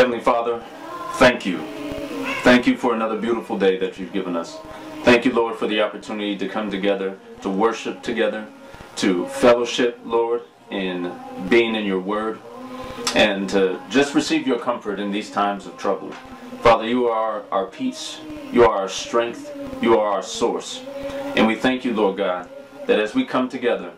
Heavenly Father, thank you. Thank you for another beautiful day that you've given us. Thank you, Lord, for the opportunity to come together, to worship together, to fellowship, Lord, in being in your word, and to just receive your comfort in these times of trouble. Father, you are our peace, you are our strength, you are our source. And we thank you, Lord God, that as we come together,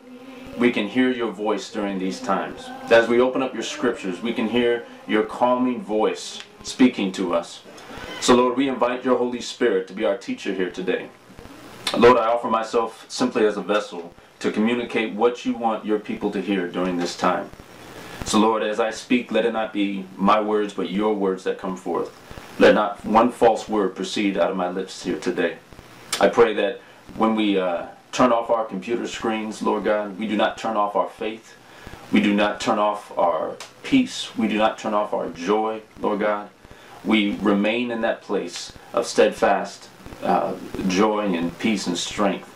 we can hear your voice during these times. As we open up your scriptures, we can hear your calming voice speaking to us. So, Lord, we invite your Holy Spirit to be our teacher here today. Lord, I offer myself simply as a vessel to communicate what you want your people to hear during this time. So, Lord, as I speak, let it not be my words, but your words that come forth. Let not one false word proceed out of my lips here today. I pray that when we uh, turn off our computer screens, Lord God. We do not turn off our faith. We do not turn off our peace. We do not turn off our joy, Lord God. We remain in that place of steadfast uh, joy and peace and strength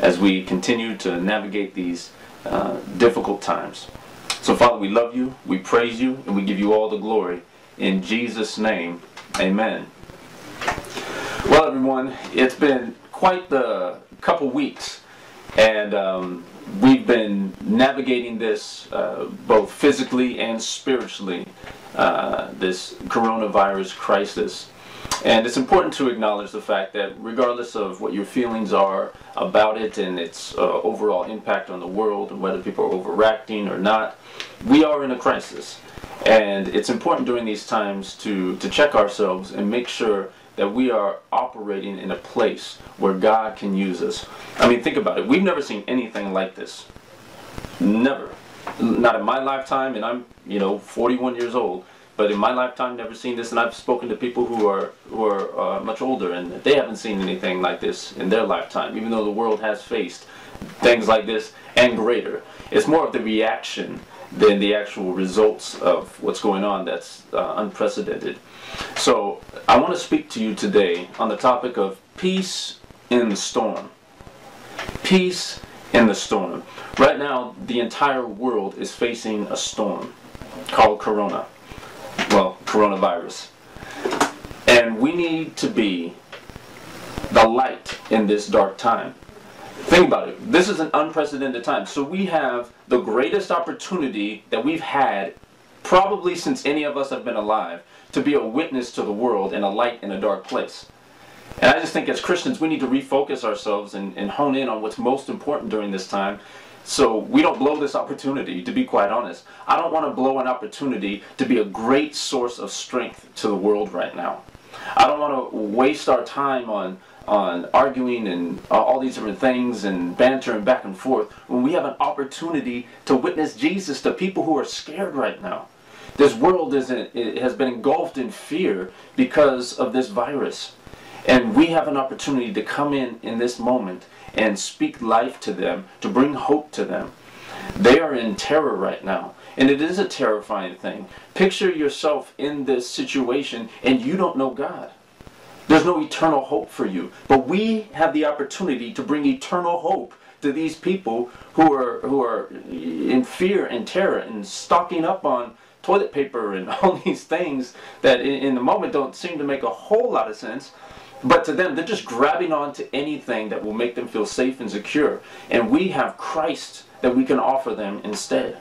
as we continue to navigate these uh, difficult times. So, Father, we love you, we praise you, and we give you all the glory. In Jesus' name, amen. Well, everyone, it's been quite the couple weeks and um, we've been navigating this uh, both physically and spiritually, uh, this coronavirus crisis. And it's important to acknowledge the fact that regardless of what your feelings are about it and its uh, overall impact on the world, and whether people are overreacting or not, we are in a crisis. And it's important during these times to, to check ourselves and make sure that we are operating in a place where God can use us. I mean, think about it. We've never seen anything like this. Never. Not in my lifetime, and I'm, you know, 41 years old. But in my lifetime, never seen this, and I've spoken to people who are who are uh, much older, and they haven't seen anything like this in their lifetime. Even though the world has faced things like this and greater, it's more of the reaction than the actual results of what's going on that's uh, unprecedented. So I want to speak to you today on the topic of peace in the storm. Peace in the storm. Right now, the entire world is facing a storm called Corona. Well, coronavirus. And we need to be the light in this dark time. Think about it. This is an unprecedented time. So we have the greatest opportunity that we've had probably since any of us have been alive to be a witness to the world and a light in a dark place. And I just think as Christians, we need to refocus ourselves and, and hone in on what's most important during this time so we don't blow this opportunity, to be quite honest. I don't want to blow an opportunity to be a great source of strength to the world right now. I don't want to waste our time on on arguing and all these different things and banter and back and forth when we have an opportunity to witness Jesus to people who are scared right now. This world is it has been engulfed in fear because of this virus. And we have an opportunity to come in in this moment and speak life to them, to bring hope to them. They are in terror right now. And it is a terrifying thing. Picture yourself in this situation and you don't know God. There's no eternal hope for you. But we have the opportunity to bring eternal hope to these people who are who are in fear and terror and stocking up on toilet paper and all these things that in, in the moment don't seem to make a whole lot of sense. But to them, they're just grabbing on to anything that will make them feel safe and secure. And we have Christ that we can offer them instead.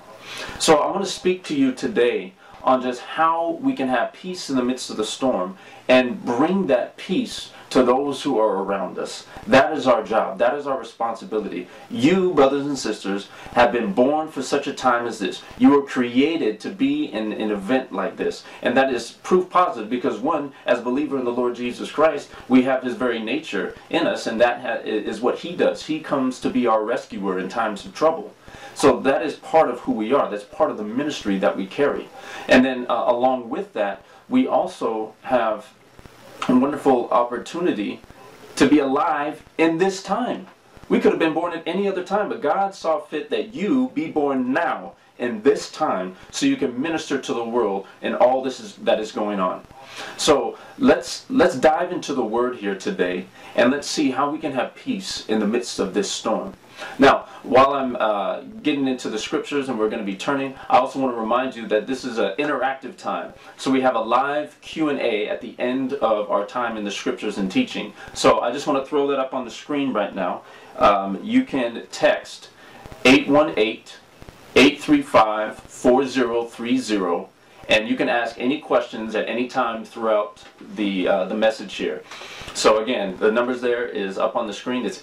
So I want to speak to you today on just how we can have peace in the midst of the storm and bring that peace to those who are around us. That is our job. That is our responsibility. You, brothers and sisters, have been born for such a time as this. You were created to be in an event like this. And that is proof positive because, one, as believer in the Lord Jesus Christ, we have his very nature in us, and that is what he does. He comes to be our rescuer in times of trouble. So that is part of who we are. That's part of the ministry that we carry. And then uh, along with that, we also have a wonderful opportunity to be alive in this time. We could have been born at any other time, but God saw fit that you be born now in this time so you can minister to the world and all this is that is going on. So let's let's dive into the word here today and let's see how we can have peace in the midst of this storm. Now, while I'm uh, getting into the scriptures and we're going to be turning, I also want to remind you that this is an interactive time. So we have a live Q&A at the end of our time in the scriptures and teaching. So I just want to throw that up on the screen right now. Um, you can text 818-835-4030 and you can ask any questions at any time throughout the uh, the message here. So again, the numbers there is up on the screen. It's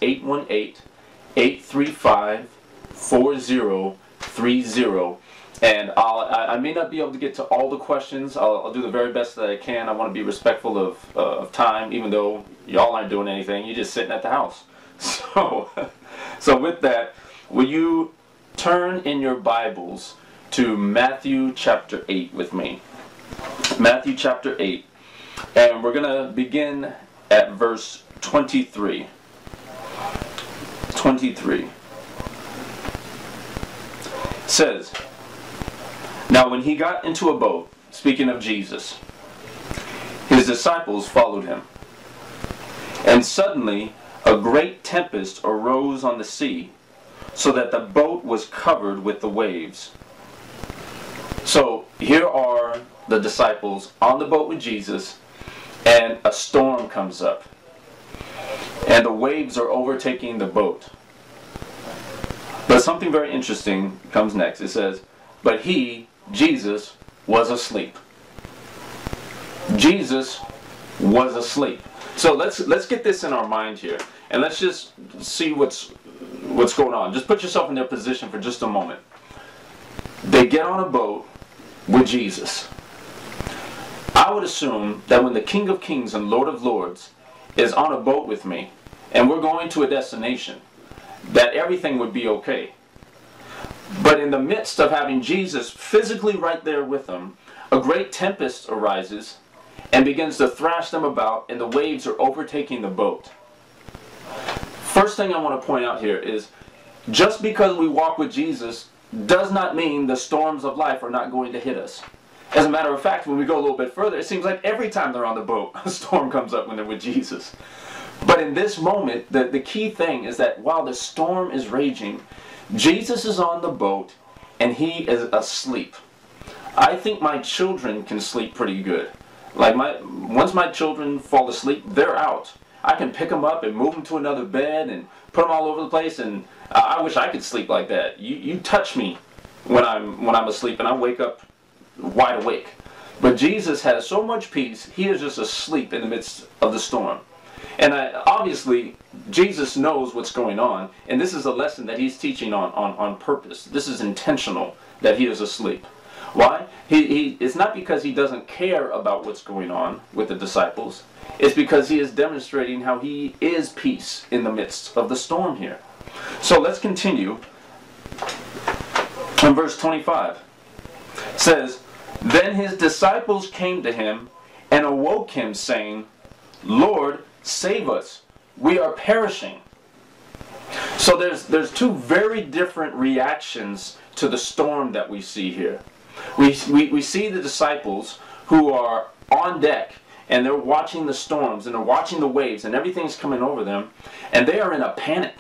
818-835-4030. And I'll, I, I may not be able to get to all the questions. I'll, I'll do the very best that I can. I want to be respectful of, uh, of time, even though y'all aren't doing anything. You're just sitting at the house. So, so with that, will you turn in your Bibles to Matthew chapter 8 with me. Matthew chapter 8. And we're going to begin at verse 23. 23. Says, Now when he got into a boat, speaking of Jesus, his disciples followed him. And suddenly a great tempest arose on the sea, so that the boat was covered with the waves. So here are the disciples on the boat with Jesus, and a storm comes up. And the waves are overtaking the boat. But something very interesting comes next. It says, But he, Jesus, was asleep. Jesus was asleep. So let's let's get this in our mind here, and let's just see what's what's going on. Just put yourself in their position for just a moment. They get on a boat with Jesus. I would assume that when the King of Kings and Lord of Lords is on a boat with me and we're going to a destination, that everything would be okay. But in the midst of having Jesus physically right there with them, a great tempest arises and begins to thrash them about, and the waves are overtaking the boat. First thing I want to point out here is just because we walk with Jesus does not mean the storms of life are not going to hit us. As a matter of fact, when we go a little bit further, it seems like every time they're on the boat, a storm comes up when they're with Jesus. But in this moment, the, the key thing is that while the storm is raging, Jesus is on the boat and he is asleep. I think my children can sleep pretty good. Like my once my children fall asleep, they're out. I can pick them up and move them to another bed and put them all over the place and I wish I could sleep like that. You you touch me when I'm when I'm asleep, and I wake up wide awake. But Jesus has so much peace; he is just asleep in the midst of the storm. And I, obviously, Jesus knows what's going on, and this is a lesson that he's teaching on, on, on purpose. This is intentional that he is asleep. Why? He, he, it's not because he doesn't care about what's going on with the disciples. It's because he is demonstrating how he is peace in the midst of the storm here. So let's continue. In verse 25 it says, Then his disciples came to him and awoke him, saying, Lord, save us. We are perishing. So there's there's two very different reactions to the storm that we see here. We, we, we see the disciples who are on deck and they're watching the storms and they're watching the waves and everything's coming over them and they are in a panic.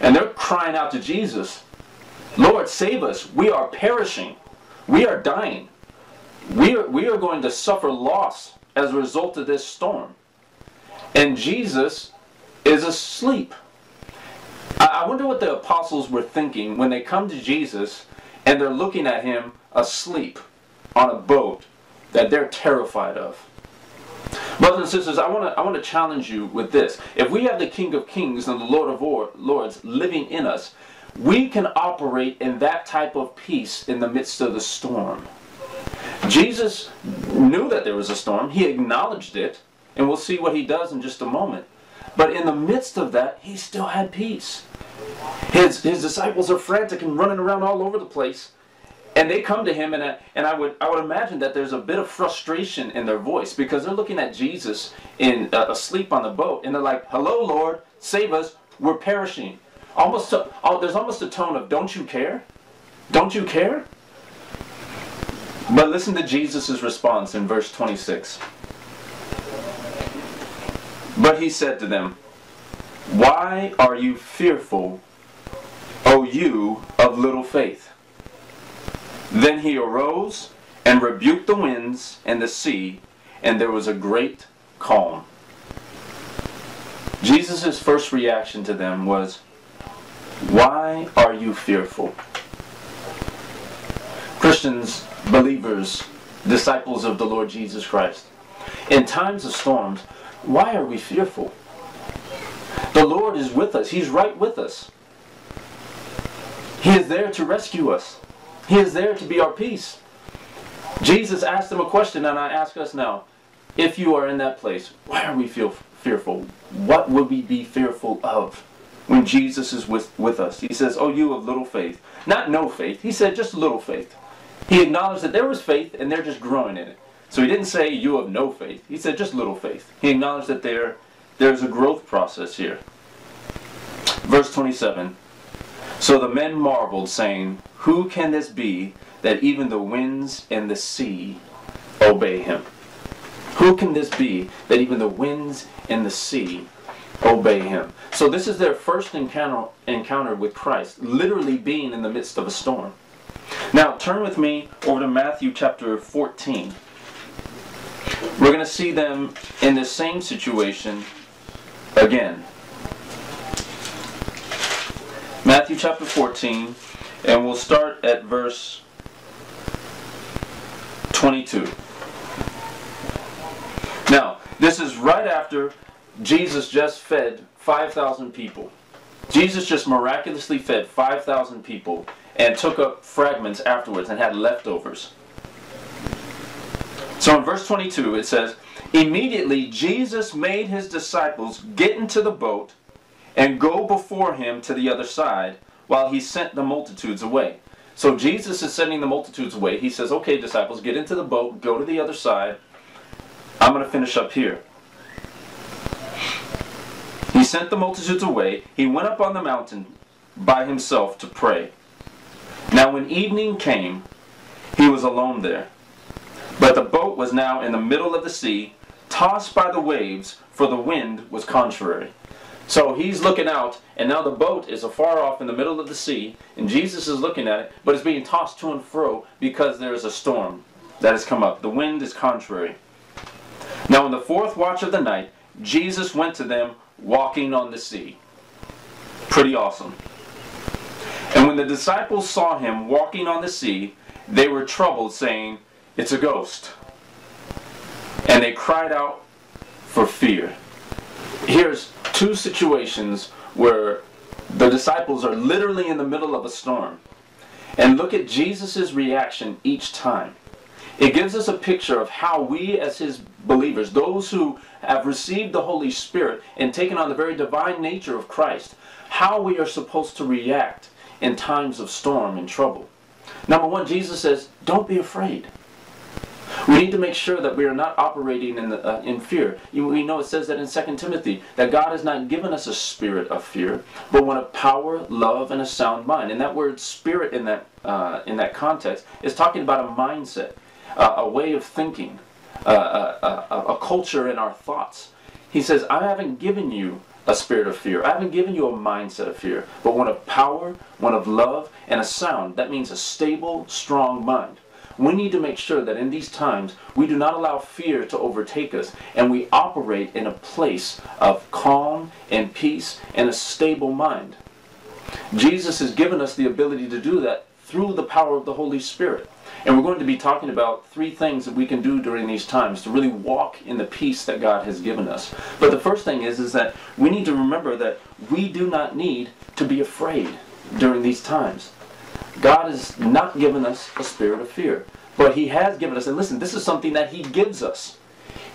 And they're crying out to Jesus, Lord, save us. We are perishing. We are dying. We are, we are going to suffer loss as a result of this storm. And Jesus is asleep. I wonder what the apostles were thinking when they come to Jesus and they're looking at him asleep on a boat that they're terrified of. Brothers and sisters, I want to I want to challenge you with this. If we have the King of Kings and the Lord of Lords living in us, we can operate in that type of peace in the midst of the storm. Jesus knew that there was a storm. He acknowledged it, and we'll see what he does in just a moment. But in the midst of that, he still had peace. His, his disciples are frantic and running around all over the place and they come to him and I, and I would I would imagine that there's a bit of frustration in their voice because they're looking at Jesus in uh, asleep on the boat and they're like hello lord save us we're perishing almost to, oh, there's almost a tone of don't you care don't you care But listen to Jesus' response in verse 26. But he said to them, Why are you fearful, O you of little faith? Then he arose and rebuked the winds and the sea, and there was a great calm. Jesus' first reaction to them was, Why are you fearful? Christians, believers, disciples of the Lord Jesus Christ, in times of storms, why are we fearful? The Lord is with us. He's right with us. He is there to rescue us. He is there to be our peace. Jesus asked them a question, and I ask us now if you are in that place, why are we feel fearful? What would we be fearful of when Jesus is with, with us? He says, Oh, you of little faith. Not no faith. He said just little faith. He acknowledged that there was faith and they're just growing in it. So he didn't say you have no faith. He said just little faith. He acknowledged that there, there's a growth process here. Verse 27. So the men marveled, saying, Who can this be that even the winds and the sea obey him? Who can this be that even the winds and the sea obey him? So this is their first encounter, encounter with Christ, literally being in the midst of a storm. Now turn with me over to Matthew chapter 14. We're going to see them in the same situation again. Matthew chapter 14, and we'll start at verse 22. Now, this is right after Jesus just fed 5,000 people. Jesus just miraculously fed 5,000 people and took up fragments afterwards and had leftovers. So in verse 22 it says, Immediately Jesus made his disciples get into the boat and go before him to the other side while he sent the multitudes away. So Jesus is sending the multitudes away. He says, Okay, disciples, get into the boat, go to the other side. I'm going to finish up here. He sent the multitudes away. He went up on the mountain by himself to pray. Now, when evening came, he was alone there. But the boat was now in the middle of the sea, tossed by the waves, for the wind was contrary. So he's looking out, and now the boat is afar off in the middle of the sea, and Jesus is looking at it, but it's being tossed to and fro because there is a storm that has come up. The wind is contrary. Now, in the fourth watch of the night, Jesus went to them walking on the sea. Pretty awesome. And when the disciples saw him walking on the sea, they were troubled, saying, it's a ghost. And they cried out for fear. Here's two situations where the disciples are literally in the middle of a storm. And look at Jesus' reaction each time. It gives us a picture of how we, as his believers, those who have received the Holy Spirit and taken on the very divine nature of Christ, how we are supposed to react in times of storm and trouble. Number one, Jesus says, Don't be afraid. We need to make sure that we are not operating in, the, uh, in fear. We know it says that in 2 Timothy that God has not given us a spirit of fear, but one of power, love, and a sound mind. And that word spirit in that, uh, in that context is talking about a mindset, uh, a way of thinking, uh, a, a, a culture in our thoughts. He says, I haven't given you a spirit of fear. I haven't given you a mindset of fear, but one of power, one of love, and a sound. That means a stable, strong mind. We need to make sure that in these times we do not allow fear to overtake us and we operate in a place of calm and peace and a stable mind. Jesus has given us the ability to do that through the power of the Holy Spirit. And we're going to be talking about three things that we can do during these times to really walk in the peace that God has given us. But the first thing is, is that we need to remember that we do not need to be afraid during these times. God has not given us a spirit of fear, but He has given us, and listen, this is something that He gives us.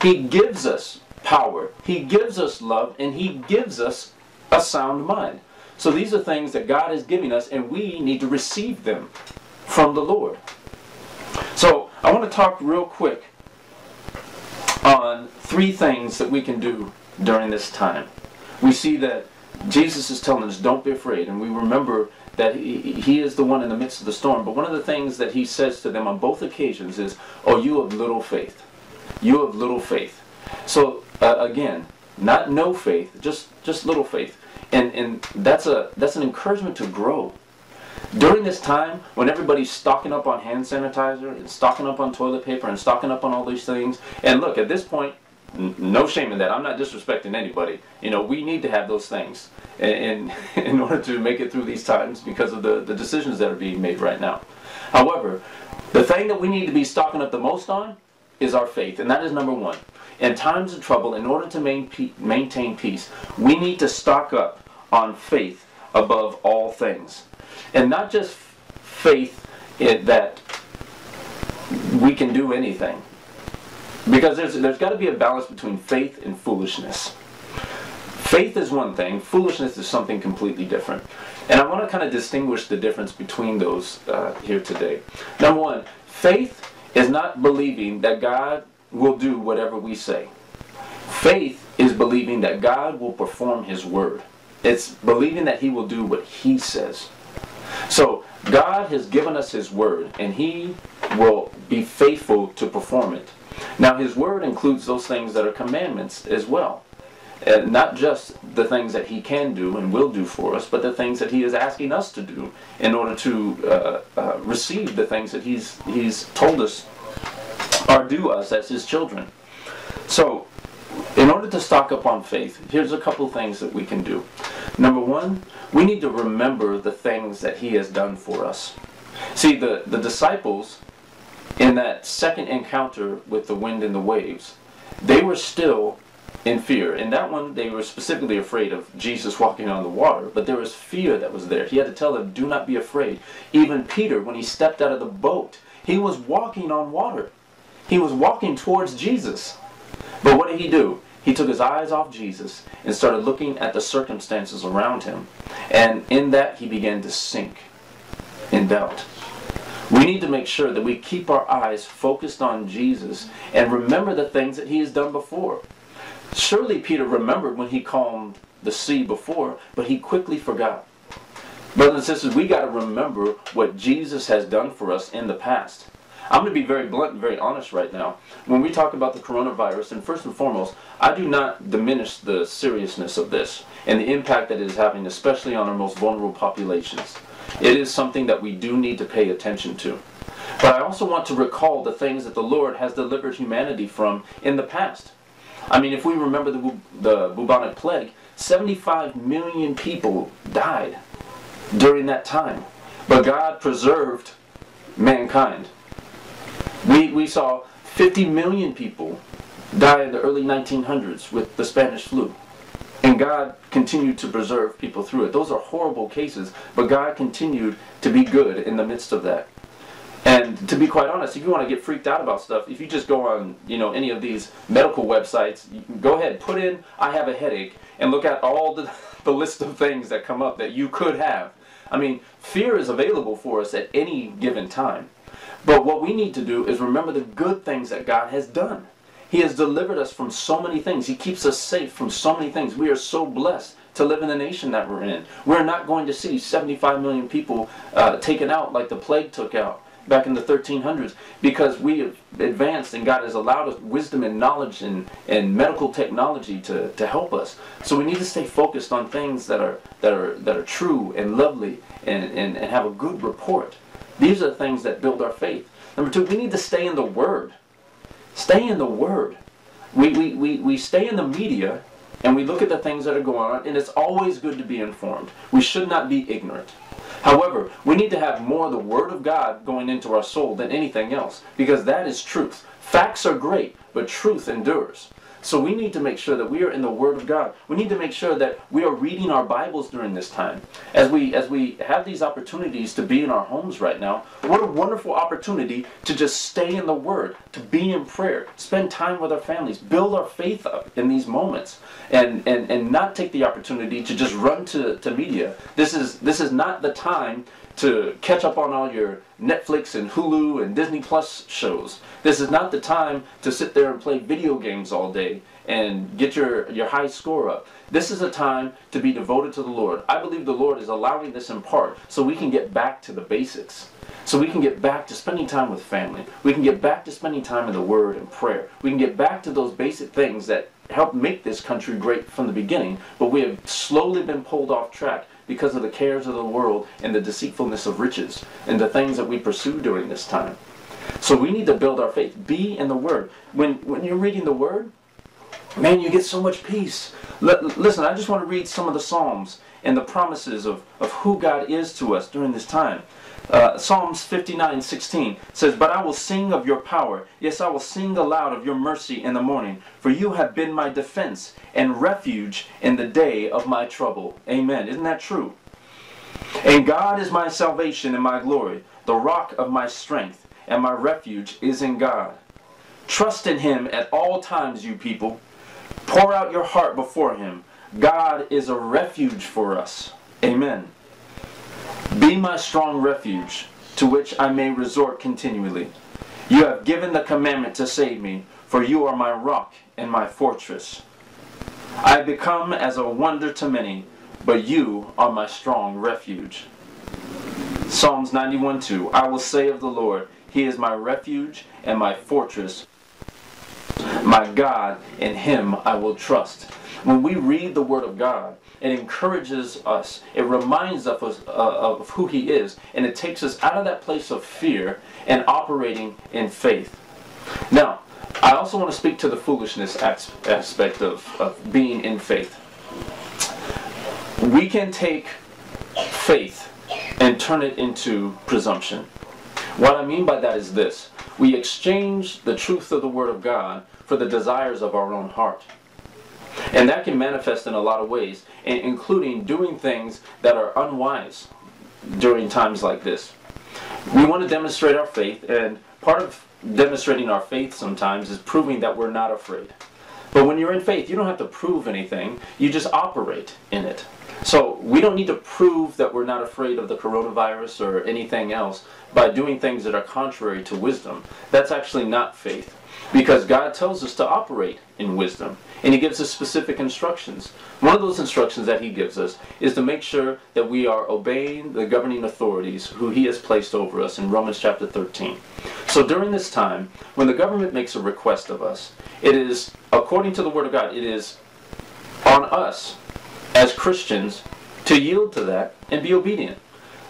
He gives us power, He gives us love, and He gives us a sound mind. So these are things that God is giving us, and we need to receive them from the Lord. So I want to talk real quick on three things that we can do during this time. We see that Jesus is telling us, don't be afraid. And we remember that he, he is the one in the midst of the storm. But one of the things that he says to them on both occasions is, "Oh, you have little faith, you have little faith." So uh, again, not no faith, just just little faith, and and that's a that's an encouragement to grow. During this time, when everybody's stocking up on hand sanitizer and stocking up on toilet paper and stocking up on all these things, and look, at this point, no shame in that. I'm not disrespecting anybody. You know, we need to have those things in, in, order to make it through these times because of the, the decisions that are being made right now. However, the thing that we need to be stocking up the most on is our faith, and that is number one. In times of trouble, in order to main, maintain peace, we need to stock up on faith above all things. And not just faith that we can do anything. Because there's, there's got to be a balance between faith and foolishness. Faith is one thing, foolishness is something completely different. And I want to kind of distinguish the difference between those uh, here today. Number one, faith is not believing that God will do whatever we say. Faith is believing that God will perform His word. It's believing that He will do what He says. So, God has given us His word, and He will be faithful to perform it. Now, His word includes those things that are commandments as well. And not just the things that he can do and will do for us, but the things that he is asking us to do in order to uh, uh, receive the things that he's, he's told us are due us as his children. So, in order to stock up on faith, here's a couple things that we can do. Number one, we need to remember the things that he has done for us. See, the, the disciples, in that second encounter with the wind and the waves, they were still in fear. In that one, they were specifically afraid of Jesus walking on the water, but there was fear that was there. He had to tell them, do not be afraid. Even Peter, when he stepped out of the boat, he was walking on water. He was walking towards Jesus. But what did he do? He took his eyes off Jesus and started looking at the circumstances around him. And in that, he began to sink in doubt. We need to make sure that we keep our eyes focused on Jesus and remember the things that he has done before. Surely Peter remembered when he calmed the sea before, but he quickly forgot. Brothers and sisters, we got to remember what Jesus has done for us in the past. I'm going to be very blunt and very honest right now. When we talk about the coronavirus, and first and foremost, I do not diminish the seriousness of this and the impact that it is having, especially on our most vulnerable populations. It is something that we do need to pay attention to. But I also want to recall the things that the Lord has delivered humanity from in the past. I mean, if we remember the, the bubonic plague, 75 million people died during that time. But God preserved mankind. We, we saw 50 million people die in the early 1900s with the Spanish flu. And God continued to preserve people through it. Those are horrible cases, but God continued to be good in the midst of that. And to be quite honest, if you want to get freaked out about stuff, if you just go on, you know, any of these medical websites, go ahead, put in "I have a headache" and look at all the the list of things that come up that you could have. I mean, fear is available for us at any given time. But what we need to do is remember the good things that God has done. He has delivered us from so many things. He keeps us safe from so many things. We are so blessed to live in the nation that we're in. We're not going to see 75 million people uh, taken out like the plague took out back in the 1300s because we have advanced and God has allowed us wisdom and knowledge and, and medical technology to, to help us. So we need to stay focused on things that are that are that are true and lovely and, and, and have a good report. These are the things that build our faith. Number two, we need to stay in the Word. Stay in the Word. We, we, we, we stay in the media and we look at the things that are going on, and it's always good to be informed. We should not be ignorant. However, we need to have more of the Word of God going into our soul than anything else, because that is truth. Facts are great, but truth endures. So we need to make sure that we are in the Word of God. We need to make sure that we are reading our Bibles during this time. As we as we have these opportunities to be in our homes right now, what a wonderful opportunity to just stay in the Word, to be in prayer, spend time with our families, build our faith up in these moments, and and, and not take the opportunity to just run to, to media. This is this is not the time to catch up on all your Netflix and Hulu and Disney Plus shows. This is not the time to sit there and play video games all day and get your, your high score up. This is a time to be devoted to the Lord. I believe the Lord is allowing this in part so we can get back to the basics. So we can get back to spending time with family. We can get back to spending time in the Word and prayer. We can get back to those basic things that helped make this country great from the beginning, but we have slowly been pulled off track because of the cares of the world and the deceitfulness of riches and the things that we pursue during this time. So we need to build our faith. Be in the Word. When, when you're reading the Word, man, you get so much peace. L- listen, I just want to read some of the Psalms and the promises of, of who God is to us during this time. Uh, Psalms 59 16 says, But I will sing of your power. Yes, I will sing aloud of your mercy in the morning. For you have been my defense and refuge in the day of my trouble. Amen. Isn't that true? And God is my salvation and my glory, the rock of my strength, and my refuge is in God. Trust in him at all times, you people. Pour out your heart before him. God is a refuge for us. Amen. Be my strong refuge, to which I may resort continually. You have given the commandment to save me, for you are my rock and my fortress. I have become as a wonder to many, but you are my strong refuge. Psalms 91 2 I will say of the Lord, He is my refuge and my fortress, my God, in Him I will trust. When we read the Word of God, it encourages us. It reminds us uh, of who He is. And it takes us out of that place of fear and operating in faith. Now, I also want to speak to the foolishness aspect of, of being in faith. We can take faith and turn it into presumption. What I mean by that is this we exchange the truth of the Word of God for the desires of our own heart. And that can manifest in a lot of ways, including doing things that are unwise during times like this. We want to demonstrate our faith, and part of demonstrating our faith sometimes is proving that we're not afraid. But when you're in faith, you don't have to prove anything, you just operate in it. So we don't need to prove that we're not afraid of the coronavirus or anything else by doing things that are contrary to wisdom. That's actually not faith. Because God tells us to operate in wisdom. And He gives us specific instructions. One of those instructions that He gives us is to make sure that we are obeying the governing authorities who He has placed over us in Romans chapter 13. So during this time, when the government makes a request of us, it is, according to the Word of God, it is on us as Christians to yield to that and be obedient.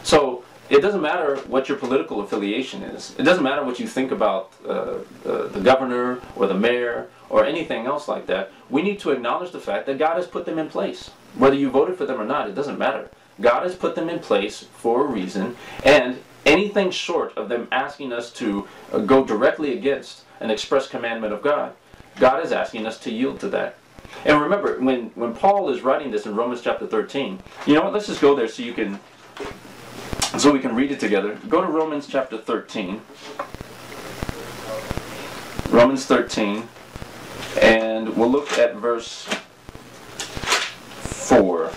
So it doesn't matter what your political affiliation is. It doesn't matter what you think about uh, the, the governor or the mayor or anything else like that. We need to acknowledge the fact that God has put them in place. Whether you voted for them or not, it doesn't matter. God has put them in place for a reason, and anything short of them asking us to uh, go directly against an express commandment of God, God is asking us to yield to that. And remember, when, when Paul is writing this in Romans chapter 13, you know what? Let's just go there so you can so we can read it together. Go to Romans chapter 13. Romans 13. And we'll look at verse 4.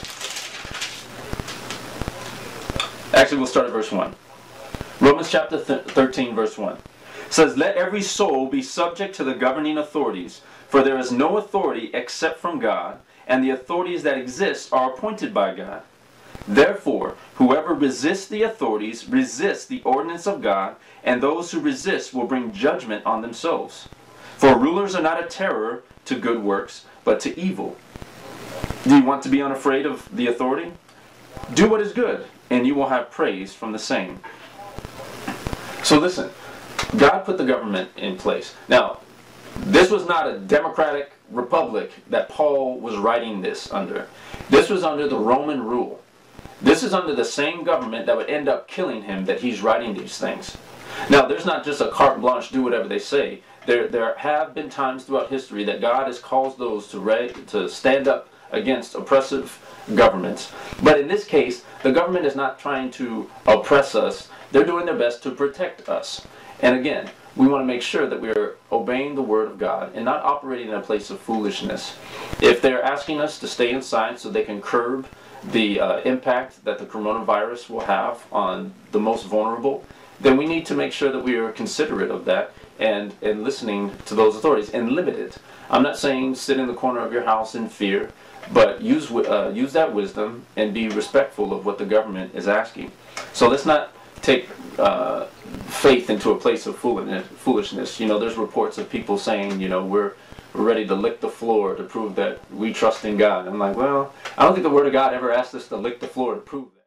Actually, we'll start at verse 1. Romans chapter 13, verse 1 says, Let every soul be subject to the governing authorities, for there is no authority except from God, and the authorities that exist are appointed by God. Therefore, whoever resists the authorities resists the ordinance of God, and those who resist will bring judgment on themselves. For rulers are not a terror to good works, but to evil. Do you want to be unafraid of the authority? Do what is good, and you will have praise from the same. So listen, God put the government in place. Now, this was not a democratic republic that Paul was writing this under. This was under the Roman rule. This is under the same government that would end up killing him that he's writing these things. Now, there's not just a carte blanche, do whatever they say. There, there have been times throughout history that God has caused those to, re- to stand up against oppressive governments. But in this case, the government is not trying to oppress us. They're doing their best to protect us. And again, we want to make sure that we're obeying the Word of God and not operating in a place of foolishness. If they're asking us to stay inside so they can curb the uh, impact that the coronavirus will have on the most vulnerable, then we need to make sure that we are considerate of that and, and listening to those authorities and limit it. I'm not saying sit in the corner of your house in fear. but use uh, use that wisdom and be respectful of what the government is asking. So let's not take uh, faith into a place of foolishness. You know, there's reports of people saying, you know, we're we're ready to lick the floor to prove that we trust in God. I'm like, well, I don't think the Word of God ever asked us to lick the floor to prove that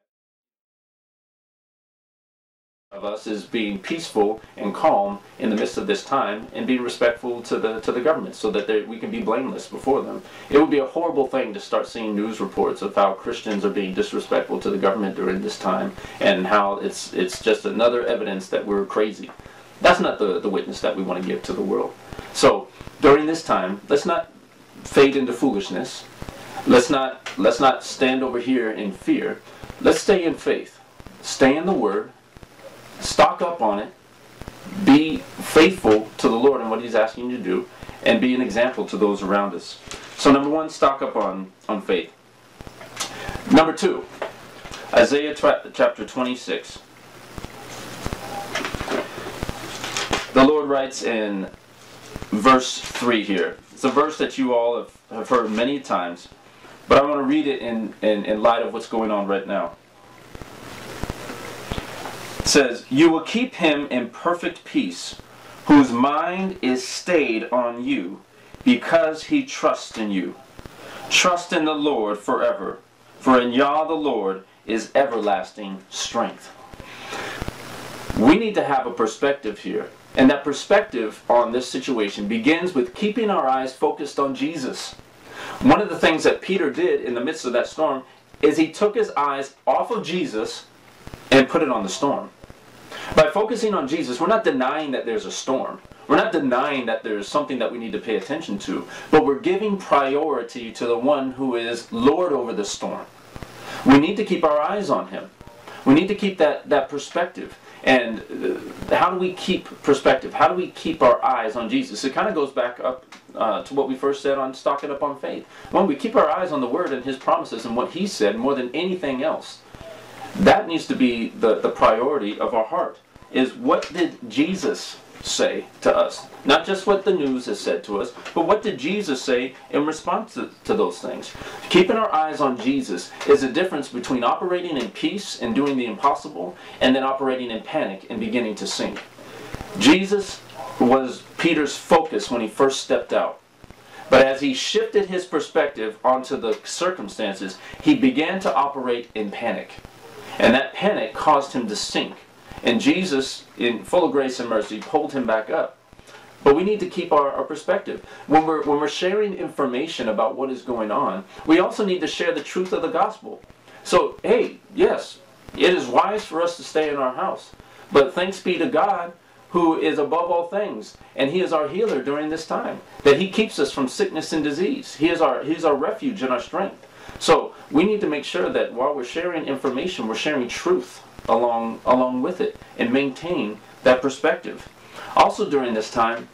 of us is being peaceful and calm in the midst of this time and being respectful to the to the government so that we can be blameless before them. It would be a horrible thing to start seeing news reports of how Christians are being disrespectful to the government during this time and how it's it's just another evidence that we're crazy. That's not the, the witness that we want to give to the world. So during this time, let's not fade into foolishness. Let's not let's not stand over here in fear. Let's stay in faith. Stay in the word stock up on it, be faithful to the Lord and what He's asking you to do, and be an example to those around us. So, number one, stock up on, on faith. Number two, Isaiah chapter 26. The Lord writes in verse 3 here. It's a verse that you all have, have heard many times, but I want to read it in, in, in light of what's going on right now says, You will keep him in perfect peace, whose mind is stayed on you, because he trusts in you. Trust in the Lord forever, for in Yah the Lord is everlasting strength. We need to have a perspective here. And that perspective on this situation begins with keeping our eyes focused on Jesus. One of the things that Peter did in the midst of that storm is he took his eyes off of Jesus and put it on the storm. By focusing on Jesus, we're not denying that there's a storm. We're not denying that there's something that we need to pay attention to, but we're giving priority to the one who is Lord over the storm. We need to keep our eyes on him. We need to keep that, that perspective. And how do we keep perspective? How do we keep our eyes on Jesus? It kind of goes back up uh, to what we first said on stocking up on faith. When we keep our eyes on the Word and His promises and what He said more than anything else, that needs to be the, the priority of our heart. Is what did Jesus say to us? Not just what the news has said to us, but what did Jesus say in response to, to those things? Keeping our eyes on Jesus is a difference between operating in peace and doing the impossible, and then operating in panic and beginning to sink. Jesus was Peter's focus when he first stepped out. But as he shifted his perspective onto the circumstances, he began to operate in panic. And that panic caused him to sink. And Jesus, in full of grace and mercy, pulled him back up. But we need to keep our, our perspective. When we're, when we're sharing information about what is going on, we also need to share the truth of the gospel. So, hey, yes, it is wise for us to stay in our house. But thanks be to God who is above all things, and He is our healer during this time. That He keeps us from sickness and disease. He is our He's our refuge and our strength. So we need to make sure that while we're sharing information, we're sharing truth along along with it and maintain that perspective. Also during this time,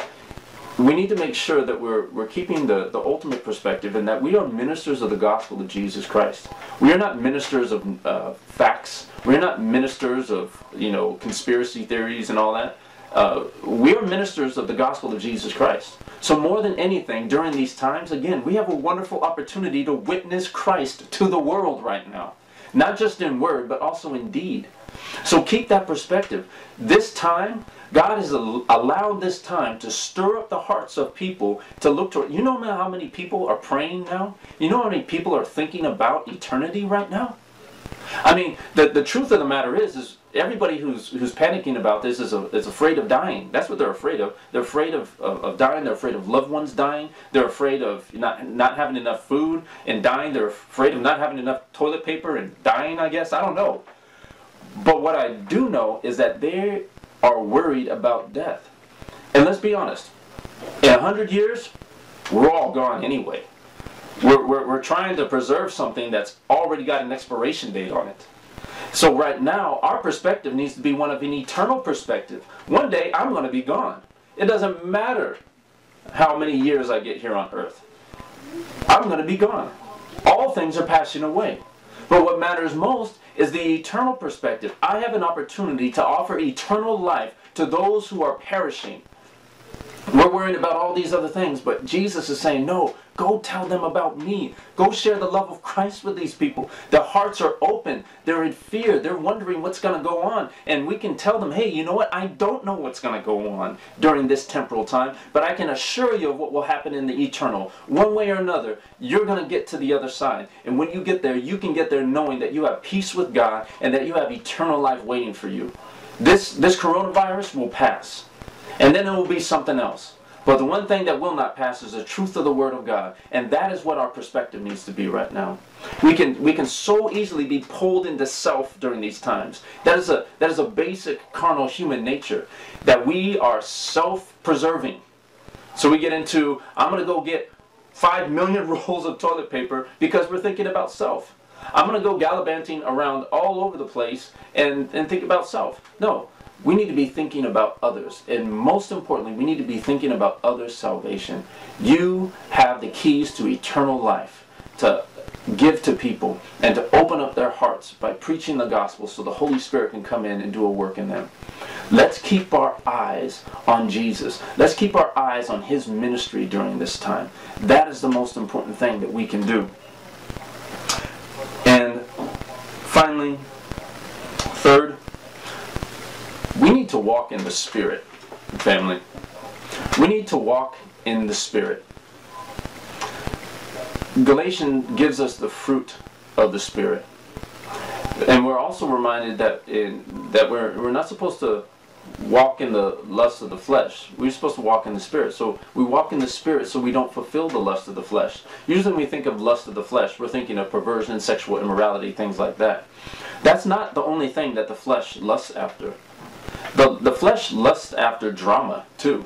we need to make sure that we're, we're keeping the, the ultimate perspective and that we are ministers of the gospel of Jesus Christ. We are not ministers of uh, facts. We're not ministers of, you know, conspiracy theories and all that. Uh, we are ministers of the gospel of Jesus Christ. So, more than anything, during these times, again, we have a wonderful opportunity to witness Christ to the world right now. Not just in word, but also in deed. So, keep that perspective. This time, God has allowed this time to stir up the hearts of people to look toward. You know how many people are praying now? You know how many people are thinking about eternity right now? I mean, the, the truth of the matter is, is everybody who's who's panicking about this is, a, is afraid of dying. That's what they're afraid of. They're afraid of, of, of, dying. They're afraid of loved ones dying. They're afraid of not not having enough food and dying. They're afraid of not having enough toilet paper and dying. I guess I don't know. But what I do know is that they are worried about death. And let's be honest. In a hundred years, we're all gone anyway. We're, we're, we're trying to preserve something that's already got an expiration date on it. So right now, our perspective needs to be one of an eternal perspective. One day, I'm going to be gone. It doesn't matter how many years I get here on earth. I'm going to be gone. All things are passing away. But what matters most is the eternal perspective. I have an opportunity to offer eternal life to those who are perishing. We're worried about all these other things, but Jesus is saying, no, go tell them about me. Go share the love of Christ with these people. Their hearts are open. They're in fear. They're wondering what's going to go on. And we can tell them, hey, you know what? I don't know what's going to go on during this temporal time, but I can assure you of what will happen in the eternal. One way or another, you're going to get to the other side. And when you get there, you can get there knowing that you have peace with God and that you have eternal life waiting for you. This, this coronavirus will pass. And then it will be something else. But the one thing that will not pass is the truth of the Word of God. And that is what our perspective needs to be right now. We can, we can so easily be pulled into self during these times. That is, a, that is a basic carnal human nature. That we are self-preserving. So we get into, I'm going to go get 5 million rolls of toilet paper because we're thinking about self. I'm going to go gallivanting around all over the place and, and think about self. No, we need to be thinking about others. And most importantly, we need to be thinking about others' salvation. You have the keys to eternal life to give to people and to open up their hearts by preaching the gospel so the Holy Spirit can come in and do a work in them. Let's keep our eyes on Jesus. Let's keep our eyes on his ministry during this time. That is the most important thing that we can do. And finally, third, we need to walk in the Spirit, family. We need to walk in the Spirit. Galatians gives us the fruit of the Spirit. And we're also reminded that in, that we're, we're not supposed to walk in the lust of the flesh. We're supposed to walk in the spirit. So we walk in the spirit so we don't fulfill the lust of the flesh. Usually when we think of lust of the flesh, we're thinking of perversion, sexual immorality, things like that. That's not the only thing that the flesh lusts after. The, the flesh lusts after drama too.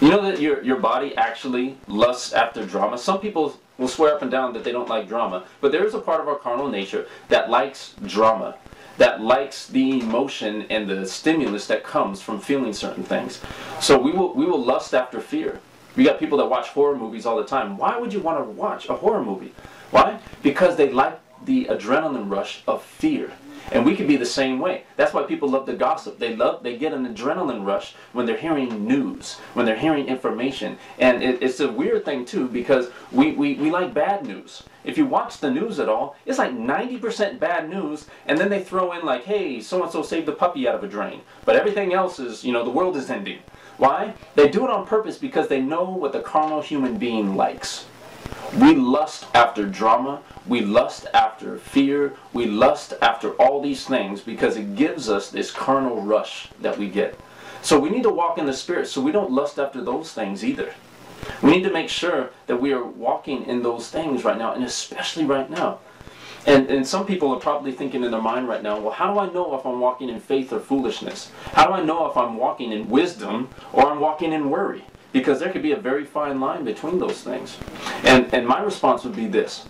You know that your, your body actually lusts after drama? Some people will swear up and down that they don't like drama, but there is a part of our carnal nature that likes drama, that likes the emotion and the stimulus that comes from feeling certain things. So we will, we will lust after fear. We got people that watch horror movies all the time. Why would you want to watch a horror movie? Why? Because they like the adrenaline rush of fear. And we can be the same way. That's why people love to gossip. They love, they get an adrenaline rush when they're hearing news, when they're hearing information. And it, it's a weird thing too because we, we, we like bad news. If you watch the news at all, it's like 90% bad news, and then they throw in like, hey, so-and-so saved the puppy out of a drain. But everything else is, you know, the world is ending. Why? They do it on purpose because they know what the carnal human being likes. We lust after drama. We lust after fear. We lust after all these things because it gives us this carnal rush that we get. So we need to walk in the Spirit so we don't lust after those things either. We need to make sure that we are walking in those things right now, and especially right now. And, and some people are probably thinking in their mind right now, well, how do I know if I'm walking in faith or foolishness? How do I know if I'm walking in wisdom or I'm walking in worry? Because there could be a very fine line between those things. And, and my response would be this.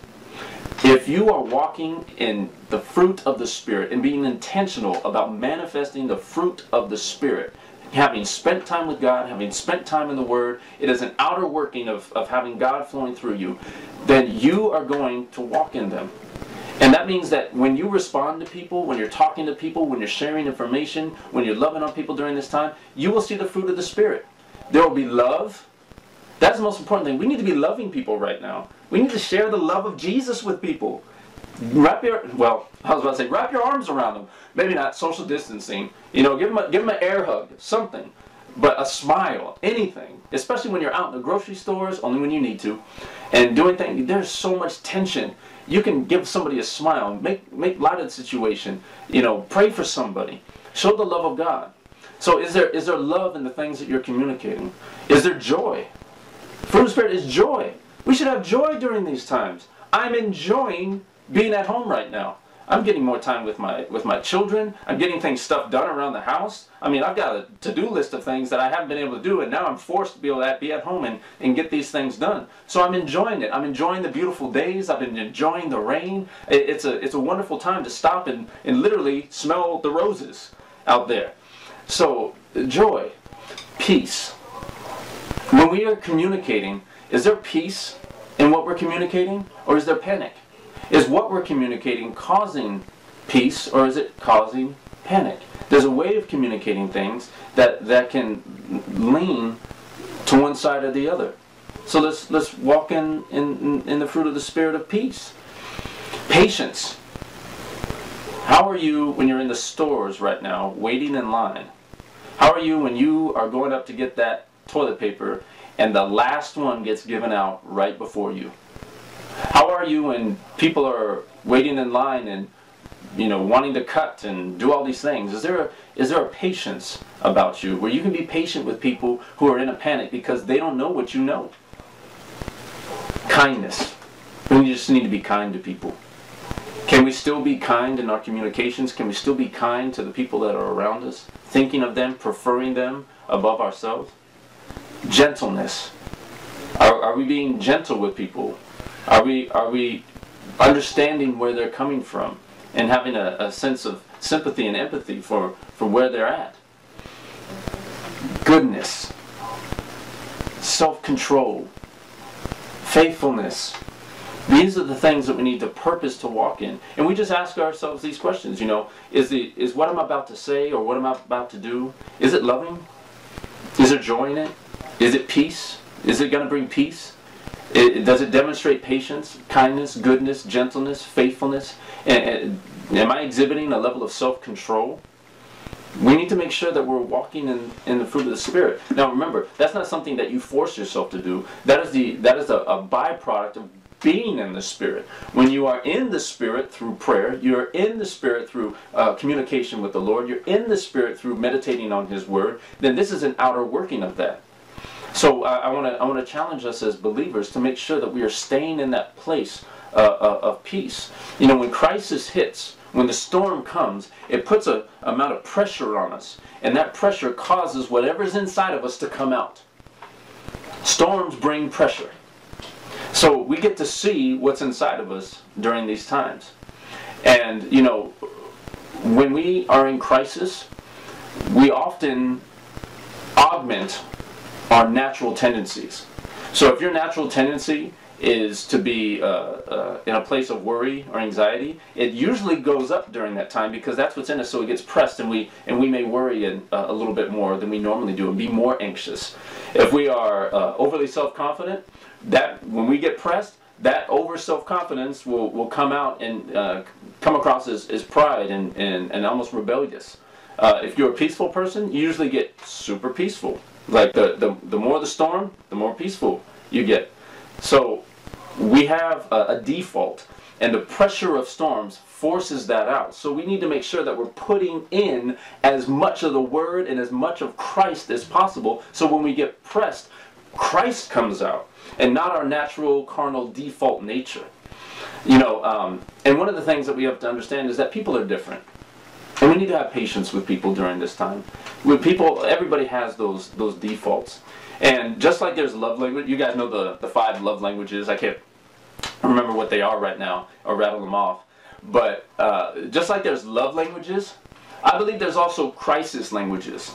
If you are walking in the fruit of the Spirit and being intentional about manifesting the fruit of the Spirit, having spent time with God, having spent time in the Word, it is an outer working of, of having God flowing through you, then you are going to walk in them. And that means that when you respond to people, when you're talking to people, when you're sharing information, when you're loving on people during this time, you will see the fruit of the Spirit. There will be love. That's the most important thing. We need to be loving people right now. We need to share the love of Jesus with people. Wrap your well, I was about to say wrap your arms around them. Maybe not social distancing. You know, give them a, give them an air hug, something, but a smile, anything. Especially when you're out in the grocery stores, only when you need to, and doing things. There's so much tension. You can give somebody a smile, make make light of the situation. You know, pray for somebody, show the love of God. So is there is there love in the things that you're communicating? Is there joy? Fruit of the Spirit is joy. We should have joy during these times. I'm enjoying being at home right now. I'm getting more time with my with my children. I'm getting things stuff done around the house. I mean, I've got a to-do list of things that I haven't been able to do, and now I'm forced to be able to be at home and, and get these things done. So I'm enjoying it. I'm enjoying the beautiful days. I've been enjoying the rain. It, it's a it's a wonderful time to stop and, and literally smell the roses out there. So, joy, peace. When we are communicating, is there peace in what we're communicating or is there panic? Is what we're communicating causing peace or is it causing panic? There's a way of communicating things that, that can lean to one side or the other. So let's let's walk in, in, in the fruit of the spirit of peace. Patience. How are you when you're in the stores right now, waiting in line? How are you when you are going up to get that toilet paper and the last one gets given out right before you? How are you when people are waiting in line and you know wanting to cut and do all these things? Is there a, is there a patience about you where you can be patient with people who are in a panic because they don't know what you know? Kindness. We just need to be kind to people. Can we still be kind in our communications? Can we still be kind to the people that are around us? Thinking of them, preferring them above ourselves? Gentleness. Are, are we being gentle with people? Are we, are we understanding where they're coming from and having a, a sense of sympathy and empathy for, for where they're at? Goodness. Self control faithfulness. These are the things that we need to purpose to walk in. And we just ask ourselves these questions, you know, is the is what I'm about to say or what I'm about to do, is it loving? Is there joy in it? Is it peace? Is it going to bring peace? It, does it demonstrate patience, kindness, goodness, gentleness, faithfulness? And, and, am I exhibiting a level of self-control? We need to make sure that we're walking in, in the fruit of the Spirit. Now remember, that's not something that you force yourself to do. That is the that is a, a byproduct of being in the Spirit. When you are in the Spirit through prayer, you're in the Spirit through uh, communication with the Lord, you're in the Spirit through meditating on His Word, then this is an outer working of that. So uh, I want to I want to challenge us as believers to make sure that we are staying in that place uh, uh of peace. You know, when crisis hits, when the storm comes, it puts a amount of pressure on us, and that pressure causes whatever's inside of us to come out. Storms bring pressure. So we get to see what's inside of us during these times. And, you know, when we are in crisis, we often augment our natural tendencies. So if your natural tendency is to be uh, uh, in a place of worry or anxiety, it usually goes up during that time because that's what's in us. So it gets pressed, and we and we may worry uh, a little bit more than we normally do, and be more anxious. If we are uh, overly self-confident, that when we get pressed, that over self-confidence will, will come out and uh, come across as, as pride and, and, and almost rebellious. Uh, if you're a peaceful person, you usually get super peaceful. Like the, the, the more the storm, the more peaceful you get. So we have a, a default, and the pressure of storms forces that out. So we need to make sure that we're putting in as much of the Word and as much of Christ as possible. So when we get pressed, Christ comes out, and not our natural carnal default nature. You know, um, and one of the things that we have to understand is that people are different. And we need to have patience with people during this time. With people, everybody has those those defaults. And just like there's love language, you guys know the, the five love languages. I can't remember what they are right now or rattle them off. But uh, just like there's love languages, I believe there's also crisis languages.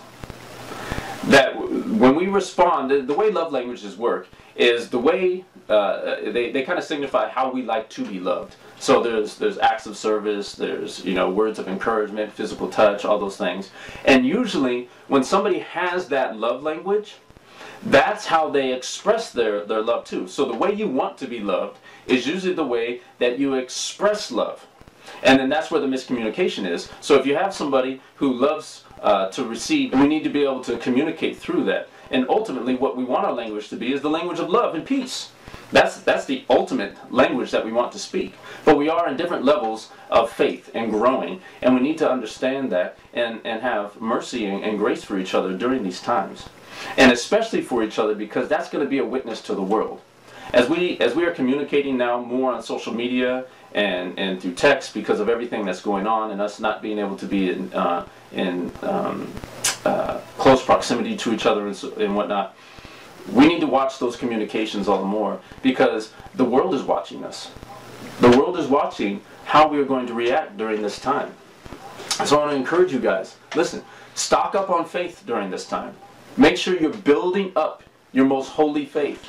That when we respond, the, the way love languages work is the way uh, they, they kind of signify how we like to be loved. So there's there's acts of service, there's you know words of encouragement, physical touch, all those things. And usually when somebody has that love language, that's how they express their, their love too. So the way you want to be loved is usually the way that you express love. And then that's where the miscommunication is. So if you have somebody who loves uh, to receive, we need to be able to communicate through that. And ultimately, what we want our language to be is the language of love and peace. That's, that's the ultimate language that we want to speak. But we are in different levels of faith and growing, and we need to understand that and, and have mercy and, and grace for each other during these times and especially for each other because that's going to be a witness to the world. As we as we are communicating now more on social media and and through text because of everything that's going on and us not being able to be in uh, in um, uh, close proximity to each other and, so, and whatnot, we need to watch those communications all the more because the world is watching us. The world is watching how we are going to react during this time. So I want to encourage you guys. Listen, stock up on faith during this time. Make sure you're building up your most holy faith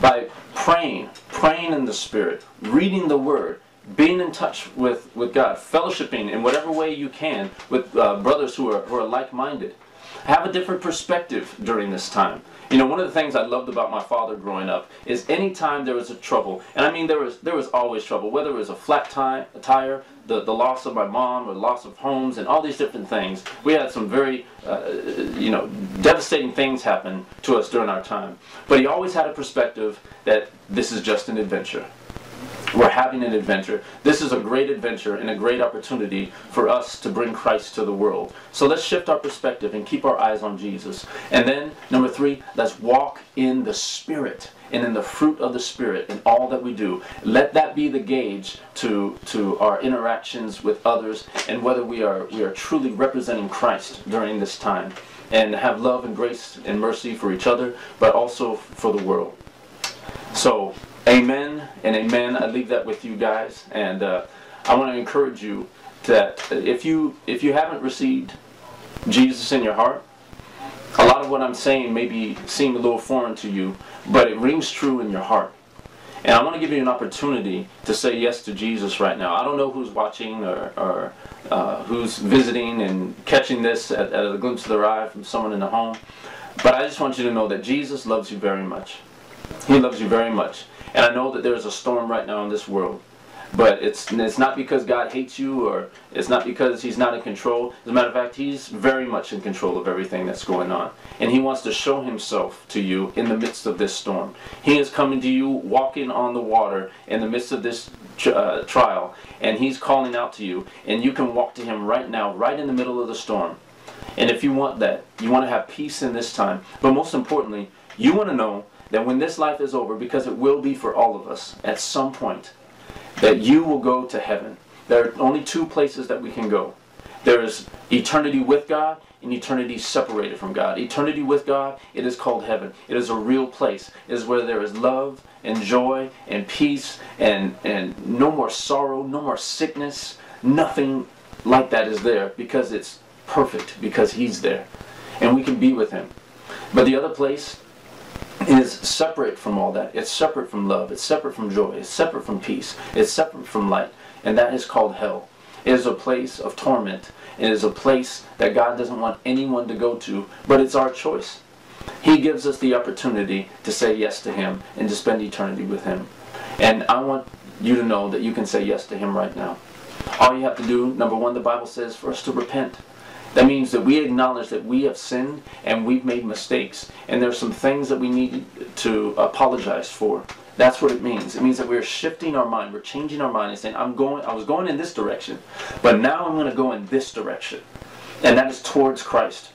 by praying, praying in the Spirit, reading the Word, being in touch with, with God, fellowshipping in whatever way you can with uh, brothers who are, who are like minded. Have a different perspective during this time. You know, one of the things I loved about my father growing up is anytime there was a trouble, and I mean there was there was always trouble, whether it was a flat tire, a tire the, the loss of my mom or loss of homes and all these different things. We had some very, uh, you know, devastating things happen to us during our time. But he always had a perspective that this is just an adventure. We're having an adventure. This is a great adventure and a great opportunity for us to bring Christ to the world. So let's shift our perspective and keep our eyes on Jesus. And then, number three, let's walk in the Spirit and in the fruit of the Spirit in all that we do. Let that be the gauge to, to our interactions with others and whether we are, we are truly representing Christ during this time. And have love and grace and mercy for each other, but also for the world. So, amen and amen. I leave that with you guys. And uh, I want to encourage you that if you if you haven't received Jesus in your heart, a lot of what I'm saying may be seem a little foreign to you, but it rings true in your heart. And I want to give you an opportunity to say yes to Jesus right now. I don't know who's watching or, or uh, who's visiting and catching this at, at a glimpse of their eye from someone in the home, but I just want you to know that Jesus loves you very much. He loves you very much. And I know that there's a storm right now in this world. But it's it's not because God hates you or it's not because he's not in control. As a matter of fact, he's very much in control of everything that's going on. And he wants to show himself to you in the midst of this storm. He is coming to you walking on the water in the midst of this uh, trial. And he's calling out to you. And you can walk to him right now, right in the middle of the storm. And if you want that, you want to have peace in this time. But most importantly, you want to know that when this life is over, because it will be for all of us at some point, that you will go to heaven. There are only two places that we can go. There is eternity with God and eternity separated from God. Eternity with God, it is called heaven. It is a real place. It is where there is love and joy and peace and, and no more sorrow, no more sickness. Nothing like that is there because it's perfect, because He's there. And we can be with Him. But the other place is separate from all that. It's separate from love. It's separate from joy. It's separate from peace. It's separate from light. And that is called hell. It is a place of torment. It is a place that God doesn't want anyone to go to, but it's our choice. He gives us the opportunity to say yes to Him and to spend eternity with Him. And I want you to know that you can say yes to Him right now. All you have to do, number one, the Bible says for us to repent. That means that we acknowledge that we have sinned and we've made mistakes, and there's some things that we need to apologize for. That's what it means. It means that we're shifting our mind, we're changing our mind and saying, I'm going I was going in this direction, but now I'm going to go in this direction. And that is towards Christ.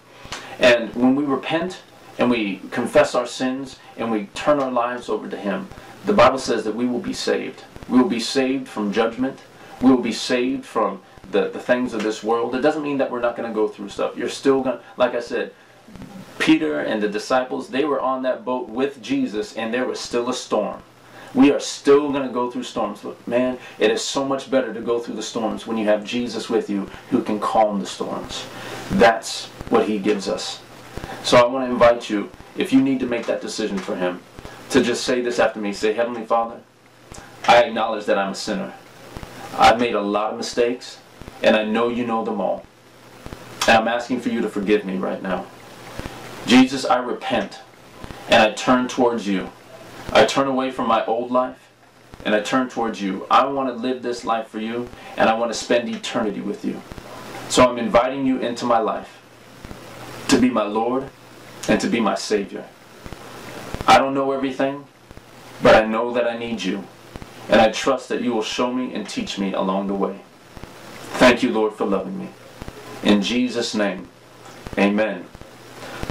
And when we repent and we confess our sins and we turn our lives over to him, the Bible says that we will be saved. We will be saved from judgment. We will be saved from the, the things of this world. It doesn't mean that we're not going to go through stuff. You're still going to, like I said, Peter and the disciples, they were on that boat with Jesus and there was still a storm. We are still going to go through storms. But man, it is so much better to go through the storms when you have Jesus with you who can calm the storms. That's what he gives us. So I want to invite you, if you need to make that decision for him, to just say this after me. Say, Heavenly Father, I acknowledge that I'm a sinner. I've made a lot of mistakes and I know you know them all. And I'm asking for you to forgive me right now. Jesus, I repent and I turn towards you. I turn away from my old life and I turn towards you. I want to live this life for you and I want to spend eternity with you. So I'm inviting you into my life to be my Lord and to be my Savior. I don't know everything, but I know that I need you. And I trust that you will show me and teach me along the way. Thank you, Lord, for loving me. In Jesus' name, amen.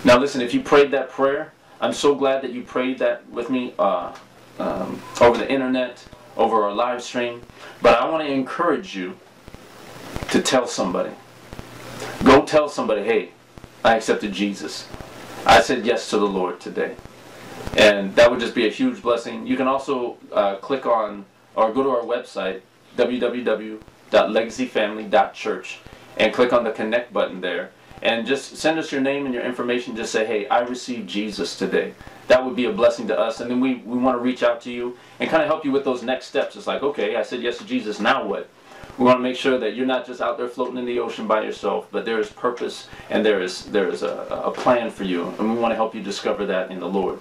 Now, listen, if you prayed that prayer, I'm so glad that you prayed that with me uh, um, over the internet, over our live stream. But I want to encourage you to tell somebody. Go tell somebody, hey, I accepted Jesus. I said yes to the Lord today. And that would just be a huge blessing. You can also uh, click on or go to our website, www www.legacyfamily.church and click on the connect button there. And just send us your name and your information. Just say hey i received jesus today. That would be a blessing to us. And then we, we want to reach out to you and kind of help you with those next steps. It's like okay i said yes to jesus. Now what? We want to make sure that you're not just out there floating in the ocean by yourself, but there is purpose and there is there is a, a plan for you, and we want to help you discover that in the Lord.